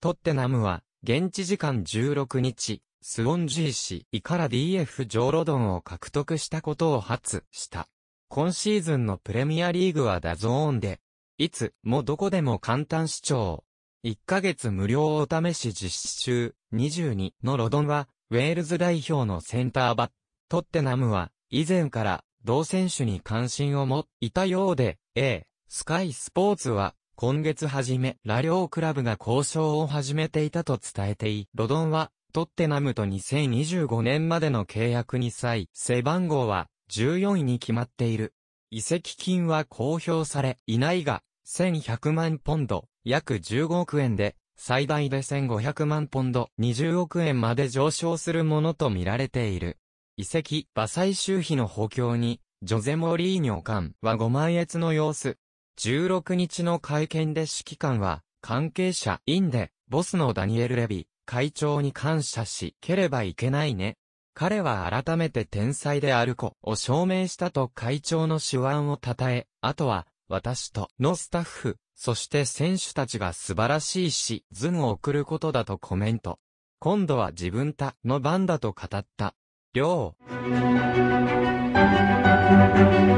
トッテナムは、現地時間16日、スウォンジー・シティから DF ジョー・ロドンを獲得したことを発表した。今シーズンのプレミアリーグはダゾーンで、いつもどこでも簡単視聴。1ヶ月無料お試し実施中、22歳のロドンは、ウェールズ代表のセンターバック。トッテナムは、以前から同選手に関心を持っていたようで、A、スカイスポーツは、今月初め、ラ両クラブが交渉を始めていたと伝えてい、ロドンは、トッテナムと2025年までの契約に際、背番号は14位に決まっている。移籍金は公表されいないが、1100万ポンド、約15億円で、最大で1500万ポンド、20億円まで上昇するものと見られている。遺跡、馬祭周費の補強に、ジョゼ・モリーニョ官はご満悦の様子。16日の会見で指揮官は、関係者、インで、ボスのダニエル・レビ、会長に感謝し、ければいけないね。彼は改めて天才である子を証明したと会長の手腕を称え、あとは、私とのスタッフ、そして選手たちが素晴らしいし、ズンを送ることだとコメント。今度は自分たの番だと語った。りょう。